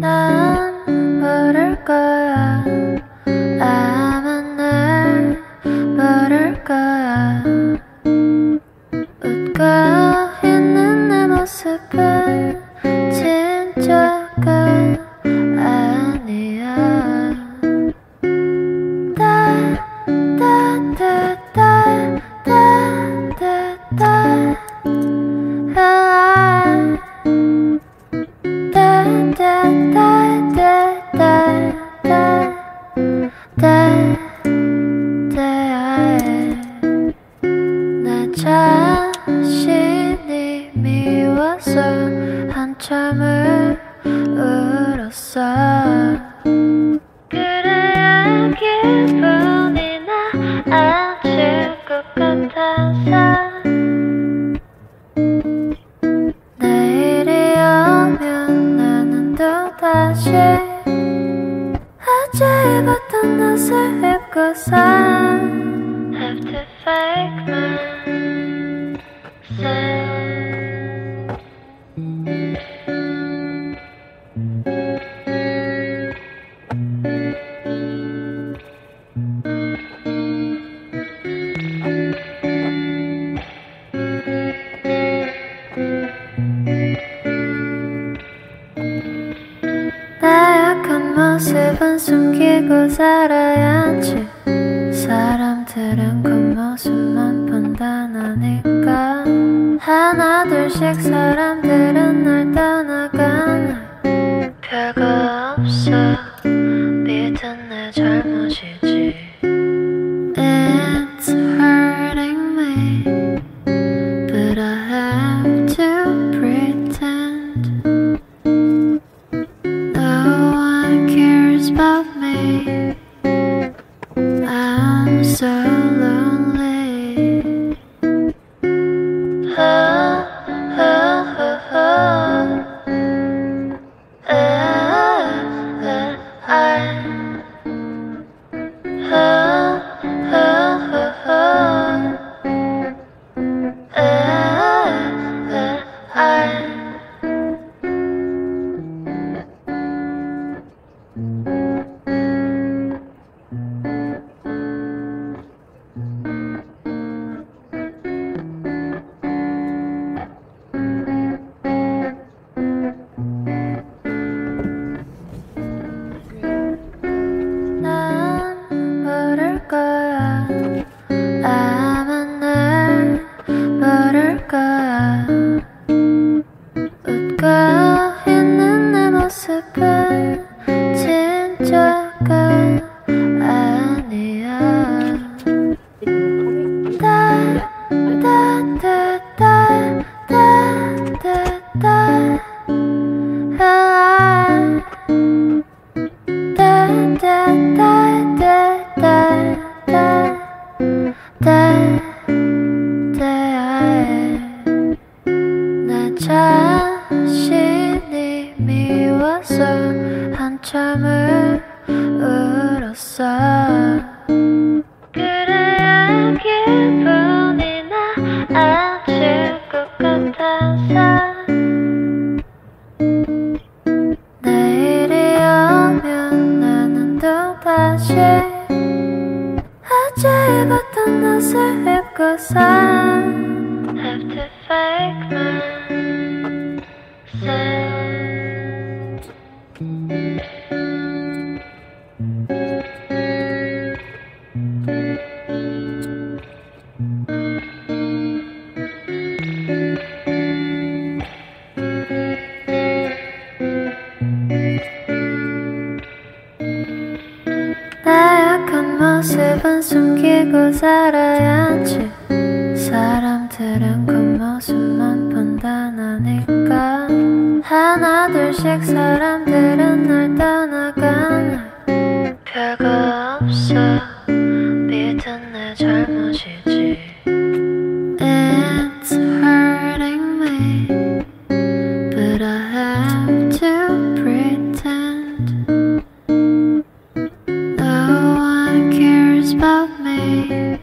난 모를 거야. 아마 날 모를 거야. 웃고 있는 내 모습은 한참을 울었어. 그래야 기분이 나아질 것 같아서 내일이 오면 나는 또다시 어제 입었던 옷을 입고서 Have to fake myself 모습은 숨기고 살아야지. 사람들은 겉모습만 판단하니까. 하나 둘씩 사람들은 날 진짜 한참을 울었어. 그래야 기분이 나아질 것 같아서. 내일이 오면 나는 또다시 어제 입었던 옷을 입고서 Have to fake myself 모습은 숨기고 살아야지. 사람들은 겉모습만 판단하니까. 하나 둘씩 사람들은 날 떠나가네 별거 없어 about me.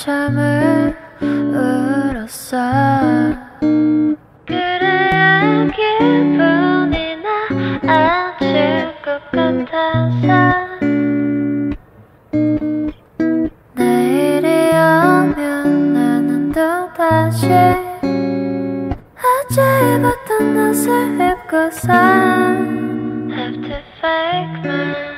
한참을 울었어. 다시 어제 입었던 옷을 입고서 Have to fake myself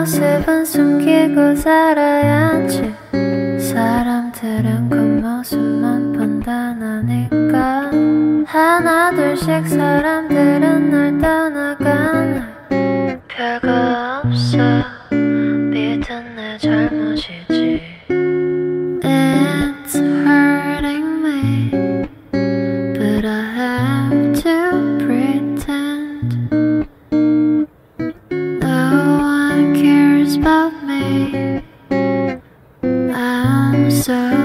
모습은 숨기고 살아야지. 사람들은 그 모습만 판단하니까. 하나 둘씩 사람들은 날 떠나가네 별거 없어 about me. I'm so